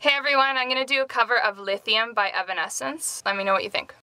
Hey everyone, I'm going to do a cover of Lithium by Evanescence. Let me know what you think.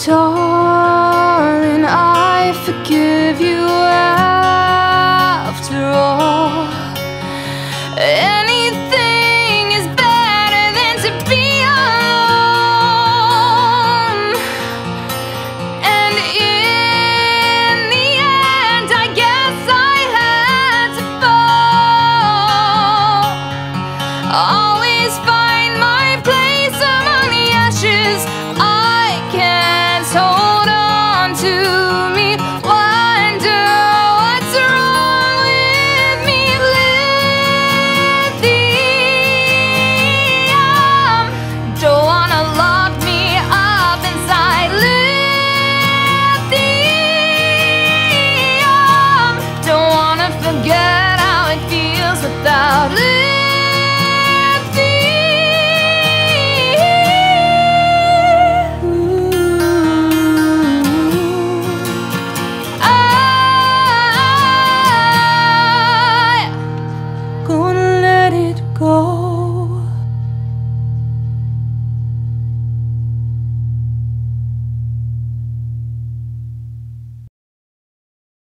저 나를